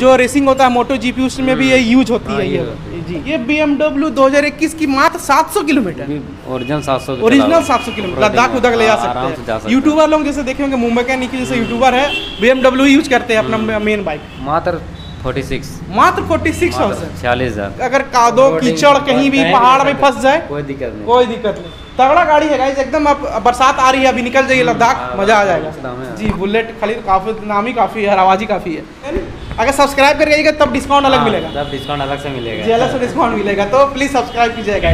जो रेसिंग होता है मोटो जीपी उसमें भी ये यूज़ होती है ये। जी। ये बी एमडब्ल्यू दो हज़ार इक्कीस की मात्र सात सौ किलोमीटर। ओरिजिनल सात सौ ओरिजिनल सात सौ किलोमीटर। लद्दाख उदक ले जा सकते हैं। यूट्यूबर लोग जैसे देखे होंगे मुंबई का निकी जैसे यूट्यूबर है बी एमडब्ल्यू यूज़ करते हैं अपना मेन बाइक मात्र फोर्टी सिक्स मात्र फोर्टी सिक्स छियालीस हज़ार। अगर कादो कीचड़ कहीं भी पहाड़ में फंस जाए कोई दिक्कत नहीं। कोई दिक्कत नहीं। तगड़ा गाड़ी है गाइस एकदम अब बरसात आ रही है अभी निकल जाइए लद्दाख हाँ, मज़ा आ जाएगा। जी बुलेट खाली काफ़ी नाम ही काफ़ी है आवाज़ ही काफ़ी है। अगर सब्सक्राइब करके आइएगा तब डिस्काउंट अलग हाँ, मिलेगा। तब डिस्काउंट अलग से मिलेगा। जी अलग से डिस्काउंट मिलेगा तो प्लीज़ सब्सक्राइब कीजिएगा।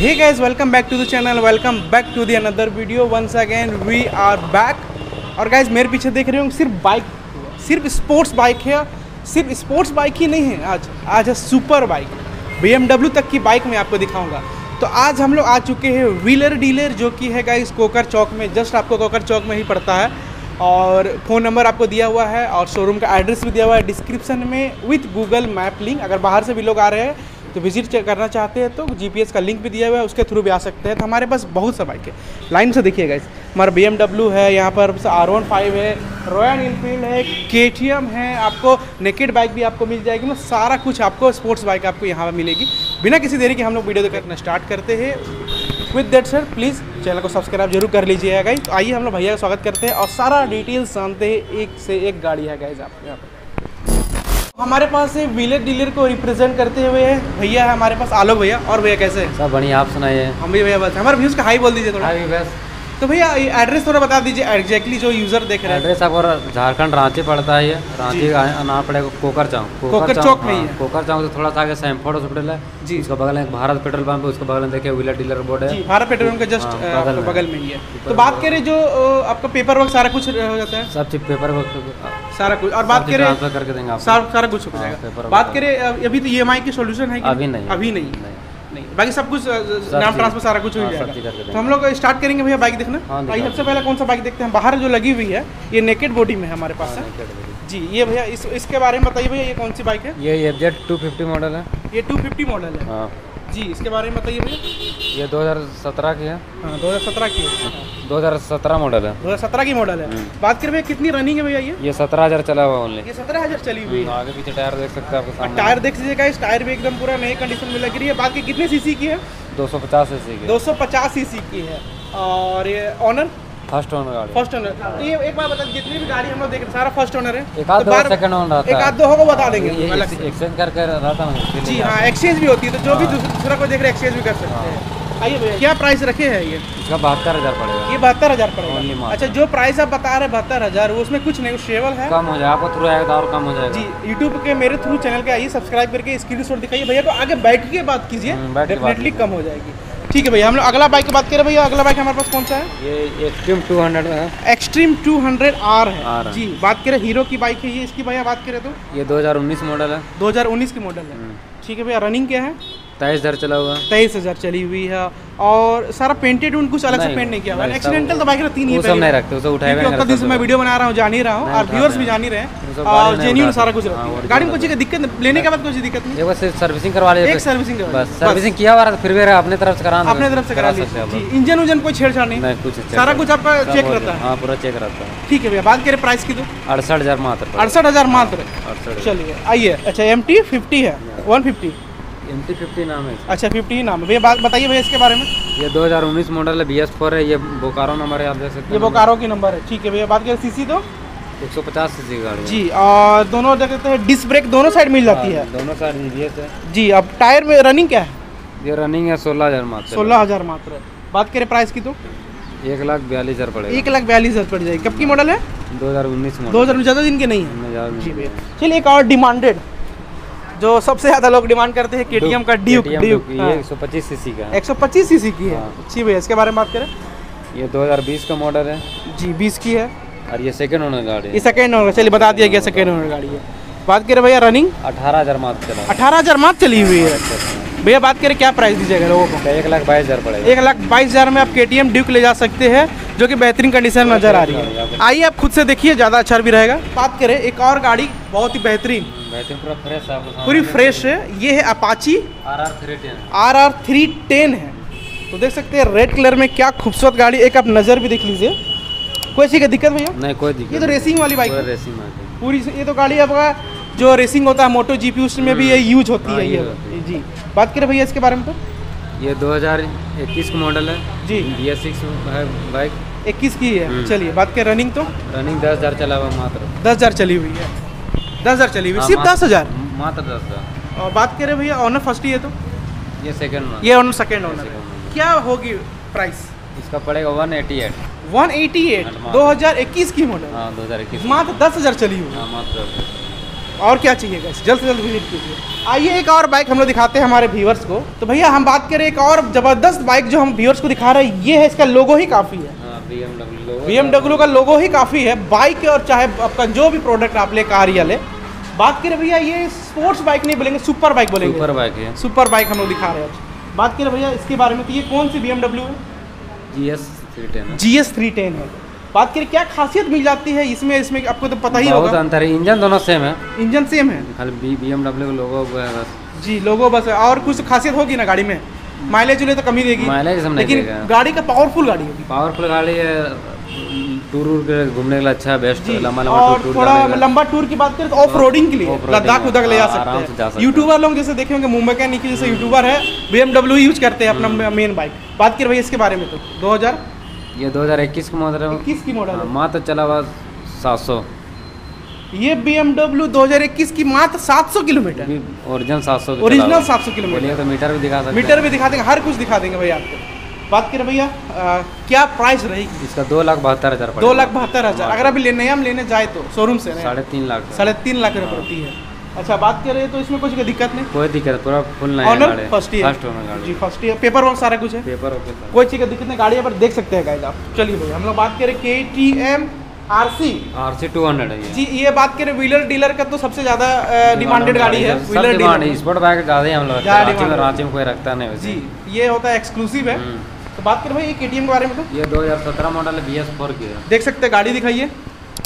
Hey guys welcome back to the channel welcome back to the another video once again we are back और गाइस मेरे पीछे देख रहे हो सिर्फ़ बाइक सिर्फ़ स्पोर्ट्स बाइक है। सिर्फ़ स्पोर्ट्स बाइक ही नहीं है आज। आज है सुपर बाइक बी तक की बाइक मैं आपको दिखाऊँगा। तो आज हम लोग आ चुके हैं व्हीलर डीलर जो कि है गाइस कोकर चौक में। जस्ट आपको कोकर चौक में ही पड़ता है। और फ़ोन नंबर आपको दिया हुआ है और शोरूम का एड्रेस भी दिया हुआ है डिस्क्रिप्शन में विथ गूगल मैप लिंक अगर बाहर से भी लोग आ रहे हैं तो विज़िट करना चाहते हैं तो जीपीएस का लिंक भी दिया हुआ है, उसके थ्रू भी आ सकते हैं। तो हमारे पास बहुत सा बाइक है। लाइन से देखिएगा इस हमारा बीएमडब्ल्यू है, यहाँ पर आर वन फाइव है रॉयल इनफील्ड है के है, आपको नेकेड बाइक भी आपको मिल जाएगी। मतलब सारा कुछ आपको स्पोर्ट्स बाइक आपको यहाँ पर मिलेगी। बिना किसी देरी के हम लोग वीडियो देखना स्टार्ट करते हैं। With that sir please channel को सब्सक्राइब ज़रूर कर लीजिएगा गाइज़ तो आइए हम लोग भैया का स्वागत करते हैं और सारा डिटेल्स जानते हैं, एक से एक गाड़ी है गाइज़ आप यहाँ पर। हमारे पास से विलेज डीलर को रिप्रेजेंट करते हुए भैया है हमारे पास आलोक भैया और भैया कैसे सब बढ़िया आप सुनाइए। हम भी भैया बस हमारे व्यूज़ का हाई बोल दीजिए थोड़ा। हाई बस। तो भैया एड्रेस थोड़ा बता दीजिए एग्जैक्टली जो यूज़र देख रहे हैं। एड्रेस आपको झारखंड रांची पड़ता है ये। रांची नाम पड़ेगा कोकर चौक। कोकर चौक में ही हाँ, है। कोकर चौक से थोड़ा सा आगे सैमफोर्ड हॉस्पिटल है। जी। उसके बगल में भारत पेट्रोल पंप उसके बगल में देखिए व्हीलर डीलर बोर्ड है। भारत पेट्रोलियम के जस्ट हाँ, बगल में। बगल में ही है। तो बात करें जो आपका पेपर वर्क सारा कुछ हो जाता है? सब चीज़ पेपर वर्क सारा कुछ। और बात करें करके देंगे आपको। सारा कुछ हो हाँ, जाएगा। बात। करें अभी तो ई एम आई की सोल्यूशन है। अभी नहीं। अभी नहीं। नहीं। बाकी सब कुछ नाम ट्रांसफ़र सारा कुछ हुई हाँ, जाएगा। तो हम लोग स्टार्ट करेंगे भैया बाइक देखना? भाई सबसे पहले कौन सा बाइक देखते हैं? बाहर जो लगी हुई है ये नेकेड बॉडी में है हमारे पास हाँ, है? जी ये भैया इस इसके बारे में बताइए भैया ये कौन सी बाइक है? ये F Z two fifty model है। ये 250 मॉडल है। हाँ। जी इसके बारे में बताइए भैया ये 2017 की है। हाँ 2017 की है। 2017 मॉडल है। 2017 की मॉडल है। हम्म। बात करें भैया कितनी रनिंग है भैया ये? ये सत्रह हज़ार चला हुआ ओनली ये सत्रह हज़ार चली हुई है। आगे पीछे टायर देख सकते हैं आपके सामने। टायर देख लीजिएगा इस टायर भी एकदम पूरा नई कंडीशन में लग रही है। बात की कितने सीसी की है? 250 सीसी की 250 सीसी की है। और ये ऑनर फ़र्स्ट ओनर गाड़ी। फ़र्स्ट ओनर तो ये एक बार बता जितनी भी गाड़ी हम लोग देख रहे सारा फ़र्स्ट ओनर है? एक आध तो दो सेकंड ओनर एक आध दो होगा बता देंगे। एक्सचेंज करके रहता ना जी हाँ एक्सचेंज भी होती है तो जो भी दूसरा दूसरा कोई देख रहे एक्सचेंज भी कर सकते हैं। आइए भैया क्या प्राइस रखे हैं ये? इसका बहत्तर हज़ार पड़ेगा। ये बहत्तर हज़ार पड़ेगा। अच्छा जो प्राइस आप बता रहे हैं बहत्तर हज़ार उसमें कुछ नेगोशिएबल है? कम हो जाएगा आपको थ्रू आएगा तो और कम हो जाएगा। जी यूट्यूब के मेरे थ्रू चैनल के आइए सब्सक्राइब करके स्क्रीन शॉट दिखाइए। भैया तो आगे बैठ के बात कीजिए। हम्म, डेफिनेटली कम हो जाएगी। ठीक है भैया हम लोग अगला बाइक की बात करें भैया अगला बाइक हमारे पास कौन सा है? ये एक्सट्रीम टू हंड्रेड है। एक्सट्रीम 200 आर है। है। जी बात करें हीरो की बाइक है ये इसकी भैया बात करें तो? ये 2019 मॉडल है। 2019 की मॉडल है। हम्म। ठीक है भैया रनिंग क्या है? तेईस हज़ार चला हुआ। तेईस हज़ार चली हुई है और सारा पेंटेड उन कुछ अलग से पेंट नहीं किया हुआ। एक्सीडेंटल तो बाइक तीन ही वो सब नहीं रखते उसे उठाए हुए दिन से मैं वीडियो बना रहा हूँ जान ही रहा हूँ और व्यूअर्स भी जान ही रहे हैं। और जेन्यून सारा कुछ हाँ, रहती है। गाड़ी में कुछ दिक्कत लेने के बाद कुछ दिक्कत नहीं। सिर्फ़ सर्विसिंग करवा लीजिए एक सर्विसिंग बस सर्विसिंग किया हुआ फिर भी अपने तरफ़ से करा अपने तरफ़ से करा हैं लीजिए इंजन उजन कोई छेड़छाड़ नहीं। नहीं कुछ सारा कुछ आपका चेक हो रहता है। हाँ पूरा चेक रहता है। ठीक है भैया बात करें प्राइस की तो। अड़सठ हज़ार मात्र अड़सठ हज़ार मात्र। चलिए आइए। अच्छा एम टी फिफ्टी है one fifty M T fifty नाम है अच्छा फिफ्टी नाम है। भैया बात बताइए भैया इसके बारे में। ये 2019 मॉडल है बी एस फोर है ये बोकारो नंबर है आप देख सकते ये बोकारो की नंबर है। ठीक है भैया बात करें सीसी तो। एक सौ पचास सी की गाड़ी जी और दोनों देख सकते हैं डिस्क ब्रेक दोनों साइड मिल जाती है। हाँ, दोनों साइड है। जी अब टायर में रनिंग क्या है? ये रनिंग है सोलह हज़ार मात्र। सोलह हज़ार मात्र बात करें प्राइस की तो। एक लाख बयालीस हज़ार पड़ेगा। एक लाख बयालीस हज़ार पड़ जाएगी। कब की मॉडल है? दो हज़ार उन्नीस दो हज़ार ज़्यादा दिन के नहीं है। चलिए एक और डिमांडेड जो सबसे ज़्यादा लोग डिमांड करते हैं केटीएम का ड्यूक ड्यूक ये एक सौ पच्चीस सीसी का है। एक सौ पच्चीस सी की है। हाँ। अच्छी भैया इसके बारे में बात करें। ये दो हज़ार बीस का मॉडल है। जी बीस की है। और ये सेकंड ओनर गाड़ी ये है सेकेंड ओनर चलिए बता दिया गया सेकेंड ओनर गाड़ी है। बात करें भैया रनिंग अठारह हज़ार मात्र चला। अठारह हज़ार मात्र चली हुई है। भैया बात करें क्या प्राइस दीजिएगा लोगों को? एक लाख बाईस हज़ार पड़ेगा। एक लाख बाईस हज़ार में आप के टी ड्यूक ले जा सकते हैं जो कि बेहतरीन कंडीशन में नज़र आ रही है। आइए आप खुद से देखिए ज़्यादा अच्छा भी रहेगा। बात करें एक और गाड़ी बहुत ही बेहतरीन। बेहतरीन पूरा फ्रेश है आपको पूरी फ्रेश है। ये है Apache R R three ten R R three ten है। तो देख सकते हैं रेड कलर में क्या खूबसूरत गाड़ी एक आप नज़र भी देख लीजिए। कोई चीज़ की दिक्कत भैया? नहीं कोई दिक्कत ये तो रेसिंग वाली बाइक है। रेसिंग पूरी ये तो गाड़ी आपका जो रेसिंग होता है मोटो जीपी उसमें भी ये यूज़ होती हाँ, है ये। जी। बात करें भैया इसके बारे में तो। ये 2021 का मॉडल है। जी। बी एस सिक्स है बाइक इक्कीस की है। हम्म। चलिए बात करें रनिंग तो। रनिंग दस हज़ार चला हुआ मात्र। दस हज़ार चली हुई है। दस हज़ार चली हुई। हाँ, सिर्फ़ दस हज़ार? मात्र दस हज़ार। और बात करें भैया ऑनर फ़र्स्ट ही है तो? ये सेकंड ये ऑनर सेकेंड ऑनर क्या होगी प्राइस इसका पड़ेगा वन एटी एट 188 मात्र। 2021 की मॉडल हाँ। दो हज़ार इक्कीस। मात्र दस हज़ार चली हुई। हाँ मात्र और क्या चाहिए guys? जल्द से जल्द विज़िट कीजिए। आइए एक और बाइक हम लोग दिखाते हैं हमारे व्यूअर्स को। तो भैया हम बात करें एक और ज़बरदस्त बाइक जो हम व्यूअर्स को दिखा रहे हैं ये है इसका लोगो ही काफ़ी हाँ। बी एम डब्ल्यू का लोगो ही काफ़ी है बाइक और चाहे आपका जो भी प्रोडक्ट आप ले कार या ले। बात करें भैया ये स्पोर्ट्स बाइक नहीं बोलेंगे सुपर बाइक बोलेंगे। सुपर बाइक है। सुपर बाइक हम लोग दिखा रहे हैं बात करें भैया इसके बारे में तो ये कौन सी बी है जी S three ten G S three ten है। बात करें क्या खासियत मिल जाती है इसमें? इसमें आपको तो पता ही होगा। अंतर है इंजन दोनों सेम है। इंजन सेम है। खाली बी बी एम डब्ल्यू का लोगो है बस। जी लोगो बस और कुछ खासियत होगी ना गाड़ी में? माइलेज तो कम देगी। Mileage हम नहीं लेकिन। गाड़ी का पावरफुल गाड़ी होगी। पावरफुल गाड़ी है टूर घूमने के लिए अच्छा बेस्ट लंबा लंबा और टूर थोड़ा लंबा टूर की बात करें तो ऑफ़ रोडिंग के लिए लद्दाख में, उदक ले जा हाँ, जा सकते हैं। यूट्यूबर लोग जैसे देखे होंगे मुंबई का निकी जैसे यूट्यूबर है बी यूज़ करते हैं हम्म। अपना मेन बाइक बात करें भाई इसके बारे में तो 2021 ये 2021 का मॉडल है की मॉडल है मात्र चला हुआ सात सौ। ये बी एमडब्ल्यू दो हज़ार इक्कीस की मात्र 700 किलोमीटर। ओरिजिनल सात सौ ओरिजिनल 700 किलोमीटर। तो मीटर भी दिखा सकते मीटर भी दिखा देंगे हर कुछ दिखा देंगे भैया आपको। बात करें भैया क्या प्राइस रहेगी? इसका दो लाख बहत्तर हज़ार दो लाख बहत्तर हज़ार। अगर अभी लेने हम लेने जाए तो शोरूम से साढ़े तीन लाख। साढ़े तीन लाख रुपये पड़ती है। अच्छा बात करें तो इसमें कुछ दिक्कत नहीं? कोई दिक्कत पूरा फुल नहीं owner first year first owner जी फ़र्स्ट ईयर पेपर वर्क सारा कुछ है? पेपर ओके कोई चीज़ का दिक्कत नहीं गाड़ी पर देख सकते हैं गाइज़ आप। चलिए भैया हम लोग बात करें K T M R C R C two hundred है ये। जी ये बात करें व्हीलर डीलर का तो सबसे ज़्यादा डिमांडेड गाड़ी है व्हीलर डीलर स्पोर्ट बाइक ज़्यादा ही हम लोग रांची में रांची में कोई रखता नहीं जी ये होता है एक्सक्लूसिव है। हम्म। तो बात करें भाई ये के के बारे में तो? ये 2017 मॉडल है बी एस फोर की है। देख सकते हैं गाड़ी दिखाइए।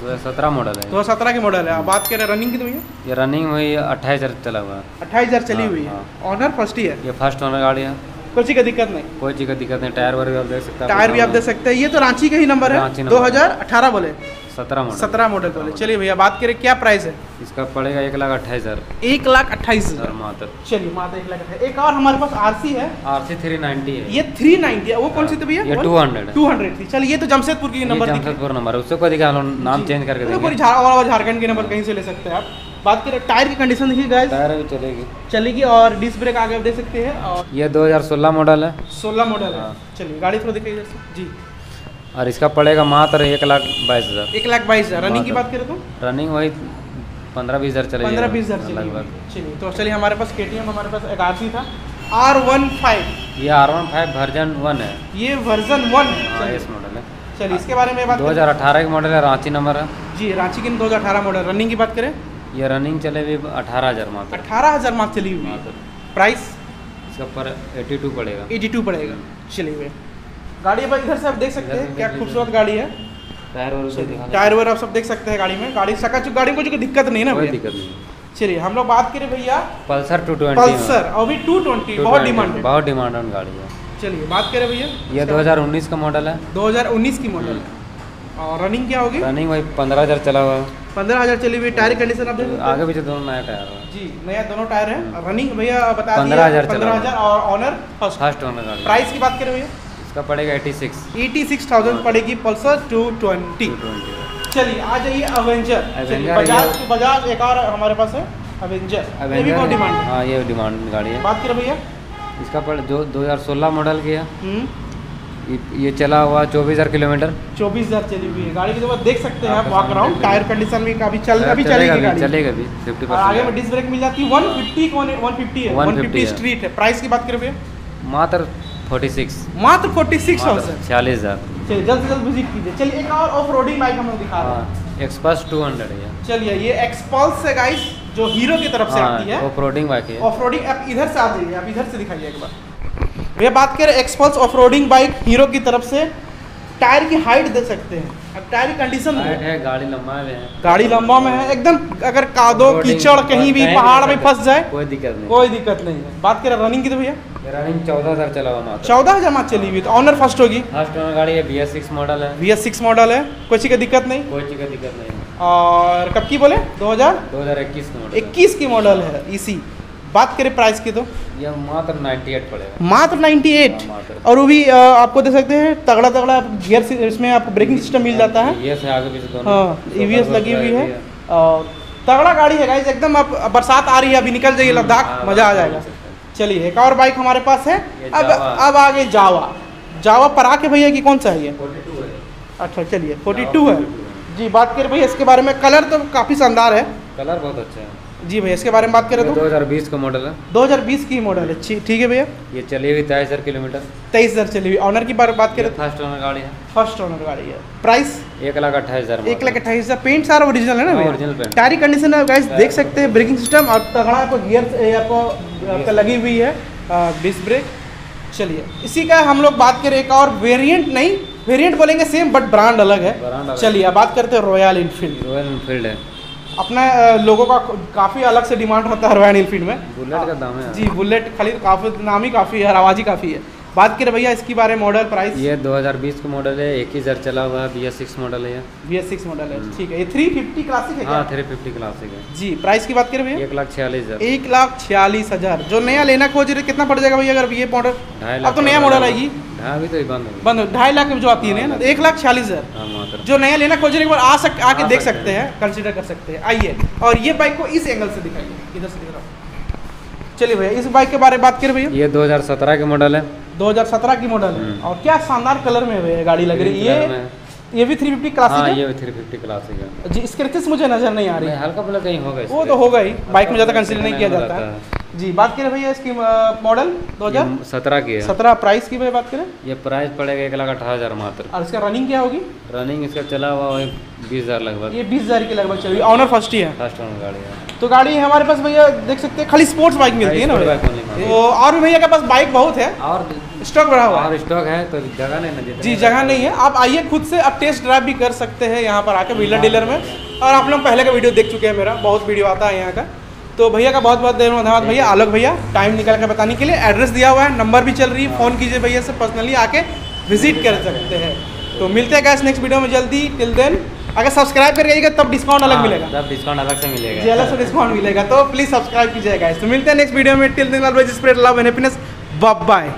2017 मॉडल है। दो हज़ार सत्रह की मॉडल है। बात करें रनिंग की तो भैया? ये रनिंग हुई अट्ठाईस हज़ार चला हुआ है। अट्ठाईस हज़ार चली हाँ, हुई है। हाँ। ऑनर फ़र्स्ट ही है। ये फ़र्स्ट ओनर गाड़ी है। कोई चीज़ का दिक्कत नहीं? कोई चीज़ का दिक्कत नहीं टायर वायर भी आप देख सकते हैं टायर भी आप दे सकते हैं। ये तो रांची का ही नंबर है। दो हज़ार अठारह बोले। सत्रह मॉडल सत्रह मॉडल बोले। चलिए भैया बात करें क्या प्राइस है? इसका पड़ेगा एक लाख अट्ठाईस हज़ार। एक लाख अट्ठाईस हज़ार। मात्र। चलिए माता एक लाख एक और हमारे पास आरसी है। आर सी थ्री नाइन्टी है। ये थ्री नाइनटी है। वो कौन सी थी भैया? ये 200 टू हंड्रेड थी। चलिए ये तो जमशेदपुर की नंबर जमशेदपुर नंबर उससे कोई दिखा नाम चेंज करके तो झारखंड के नंबर कहीं से ले सकते हैं आप? बात करें टायर की कंडीशन देखिए गाइस टायर भी चलेगी। चलेगी और डिस्क ब्रेक आगे आप देख सकते हैं और ये 2016 मॉडल है। 16 मॉडल है। हाँ। चलिए गाड़ी थोड़ा दिखाइए इधर से। जी। और इसका पड़ेगा मात्र एक लाख बाईस हज़ार। एक लाख बाईस हज़ार। रनिंग की बात करें तो? रनिंग वही पंद्रह बीस हज़ार चलेगी। पंद्रह बीस हज़ार लगभग। चलिए तो चलिए हमारे पास के हमारे पास एक आर था। आर वन फाइव ये R one five version one है। ये वर्जन वन हाँ। इस मॉडल है। चलिए इसके बारे में बात दो हज़ार अठारह का मॉडल है रांची नंबर है। जी रांची की दो हज़ार अठारह मॉडल रनिंग की बात करें? ये रनिंग चले भी अठारह हज़ार मात्र। अठारह हज़ार मार्क चली हुई प्राइस इसका पर एटी टू पड़ेगा। एटी टू पड़ेगा। चलिए भैया गाड़ी अब इधर से आप देख सकते हैं क्या खूबसूरत गाड़ी है। टायर दिखा टायर वायर आप सब देख सकते हैं गाड़ी में। गाड़ी सकाचुक गाड़ी में कोई दिक्कत नहीं है ना कोई दिक्कत नहीं। चलिए हम लोग बात करें भैया। पल्सर टू ट्वेंटी पल्सर अभी टू ट्वेंटी बहुत डिमांड है। बहुत डिमांड है गाड़ी है। चलिए बात करें भैया। ये 2019 का मॉडल है। 2019 की मॉडल हम्म। और रनिंग क्या होगी? रनिंग भाई पंद्रह हज़ार चला हुआ है। पंद्रह हज़ार चली हुई टायर कंडीशन आप देख आगे पीछे दोनों नया टायर है। जी नया दोनों टायर है। रनिंग भैया बता 15,000 चला पंद्रह हज़ार और ऑनर फ़र्स्ट फ़र्स्ट गाड़ी प्राइस की बात करें भैया। इसका पड़ेगा eighty six eighty six thousand पड़ेगी पल्सर टू ट्वेंटी चलिए आ जाइए अवेंजर बजाज बजाज एक और हमारे पास है अवेंजर ये भी बहुत डिमांड है। हाँ ये डिमांड गाड़ी है। बात करें भैया। इसका पड़ जो 2016 मॉडल की है। हम्म, ये, चला हुआ चौबीस हज़ार किलोमीटर। चौबीस हज़ार चली हुई है। गाड़ी की तो देख सकते हैं आप वॉक अराउंड टायर कंडीशन भी काफ़ी चल अभी चलेगा भी चलेगा भी फिफ्टी और आगे में डिस्क ब्रेक मिल जाती है वन फिफ्टी वन फिफ्टी है। वन 150 फिफ्टी स्ट्रीट है। प्राइस की बात करें भैया? मात्र फोर्टी सिक्स मात्र फोर्टी सिक्स छियालीस हज़ार। चलिए जल्द से जल्द विज़िट कीजिए। चलिए एक और ऑफ़ रोडिंग बाइक हम लोग दिखा रहे हैं। हाँ एक्सपल्स टू हंड्रेड है चलिए ये एक्सपल्स है गाइस जो हीरो की तरफ़ से आती है। हाँ ऑफ़ रोडिंग बाइक है। ऑफ़ रोडिंग आप इधर से आ जाइए आप इधर से दिखाइए एक बार। भैया बात करें Xpulse off roading bike Hero की तरफ़ से टायर की हाइट दे सकते हैं। अब टायर की कंडीशन है गाड़ी लंबा में है गाड़ी लंबा में है एकदम अगर कादो कीचड़ कहीं भी पहाड़ में फंस जाए कोई दिक्कत नहीं। कोई दिक्कत नहीं है। बात करें रनिंग की तो भैया? रनिंग चौदह हज़ार चला हुआ चौदह हज़ार मात चली हुई तो ऑनर फ़र्स्ट होगी। फ़र्स्ट ओनर गाड़ी है बी एस सिक्स मॉडल है। वी एस सिक्स मॉडल है कोई चीज़ की दिक्कत नहीं? कोई चीज़ का दिक्कत नहीं। और कब की बोले? दो हज़ार? दो हज़ार इक्कीस मॉडल की मॉडल है इसी बात करें प्राइस की तो। ये मात्र नाइन्टी एट पड़ेगा। मात्र 98 हाँ, मात्र। और वो भी आपको देख सकते हैं तगड़ा तगड़ा गियर इसमें आपको ब्रेकिंग सिस्टम मिल जाता है। ये से आगे पीछे दोनों। हाँ लगी हुई है। है और तगड़ा गाड़ी है गाइस एकदम आप बरसात आ रही है अभी निकल जाइए लद्दाख हाँ, मज़ा आ हाँ, जाएगा। हाँ। चलिए एक और बाइक हमारे पास है। अब अब आगे जावा। जावा पर आके भैया की कौन सा है ये? अच्छा चलिए फोर्टी 42 है। 42 है। जी बात करें भैया इसके बारे में कलर तो काफ़ी शानदार है। कलर बहुत अच्छा है। जी भैया इसके बारे में बात करें तो? 2020 का मॉडल है। 2020 की मॉडल है। ठीक है भैया? ये चली हुई तेईस हज़ार किलोमीटर। तेईस हज़ार चली हुई। ऑनर की बार बात ये करें फ़र्स्ट ओनर गाड़ी है। फ़र्स्ट ओनर गाड़ी है। प्राइस एक लाख अट्ठाईस हज़ार एक लाख अट्ठाईस हज़ार। पेंट सारा ओरिजिनल है ना भैया? Original paint। टायरी कंडीशन है गाइस देख सकते हैं ब्रेकिंग सिस्टम और तगड़ा आपको गियर आपको आपका लगी हुई है। डिस्क ब्रेक चलिए इसी का हम लोग बात करें एक और वेरिएंट नहीं वेरिएंट बोलेंगे सेम बट ब्रांड अलग है। चलिए अब बात करते हैं रॉयल इनफील्ड रॉयल इनफील्ड है। अपना लोगों का काफ़ी अलग से डिमांड होता है रॉयल इनफील्ड में। बुलेट का दाम है जी बुलेट खाली काफ़ी नाम ही काफ़ी है आवाज़ ही काफ़ी है। बात करें भैया इसकी बारे मॉडल प्राइस ये 2020 का मॉडल है एक ही हज़ार चला हुआ है बी एस सिक्स मॉडल है वी एस सिक्स मॉडल है ठीक है। ये थ्री फिफ्टी क्लासिक है हाँ थ्री फिफ्टी क्लासिक है। जी प्राइस की बात करें भैया। एक लाख छियालीस हज़ार। एक लाख छियालीस हज़ार। जो नया लेना खोज रहे कितना पड़ जाएगा भैया अगर ये मॉडल ढाई अब तो नया मॉडल आएगी। अभी तो बंद बंद ढाई लाख जो आती है ना एक लाख छियालीस हज़ार। हाँ जो नया लेना खोज रहे एक बार आ सक आके देख सकते हैं। कंसिडर कर सकते हैं। आइए और ये बाइक को इस एंगल से दिखाइए। इधर से दिख रहा हूँ। चलिए भैया इस बाइक के बारे में बात करें भैया। ये 2017 के मॉडल है। 2017 की मॉडल। हम्म। और क्या शानदार कलर में भैया गाड़ी लग रही है। ये ये भी 350 हाँ क्लासिक है ये थ्री फिफ्टी क्लासिक है। जी स्क्रैचेस मुझे नज़र नहीं आ रही? नहीं, हल्का फुल्का कहीं होगा वो तो होगा ही। बाइक में ज़्यादा कंसिडर नहीं किया जाता है। जी बात करें भैया इसकी मॉडल दो हज़ार? ये सत्रह की है। सत्रह प्राइस की बात करें? ये प्राइस पड़ेगा एक लाख अठारह हज़ार मात्र। और इसका रनिंग क्या होगी? रनिंग इसका चला हुआ बीस हज़ार लगभग। ये बीस हज़ार की लगभग चली ऑनर फ़र्स्ट ही है। फ़र्स्ट ओनर गाड़ी है। तो गाड़ी हमारे पास भैया देख सकते हैं खाली स्पोर्ट्स बाइक मिलती है ना है। तो और भी भैया के पास बाइक बहुत है। और स्टॉक बढ़ा हुआ है। और स्टॉक है तो जगह नहीं ना जी जगह नहीं है। आप आइए खुद से आप टेस्ट ड्राइव भी कर सकते हैं यहाँ पर आके व्हीलर डीलर में। और आप लोग पहले का वीडियो देख चुके हैं मेरा बहुत वीडियो आता है यहाँ का। तो भैया का बहुत बहुत धन्यवाद भैया। आलोक भैया टाइम निकाल कर बताने के लिए एड्रेस दिया हुआ है नंबर भी चल रही है फ़ोन कीजिए भैया से पर्सनली आके विज़िट कर सकते हैं। तो मिलते हैं गैस नेक्स्ट वीडियो में जल्दी टिल देन अगर सब्सक्राइब कर जाइएगा तब डिस्काउंट अलग हाँ, मिलेगा। तब डिस्काउंट अलग से मिलेगा। जी अलग से डिस्काउंट मिलेगा तो प्लीज़ सब्सक्राइब कीजिएगा। तो मिलते हैं नेक्स्ट वीडियो में till then always spread love and happiness bye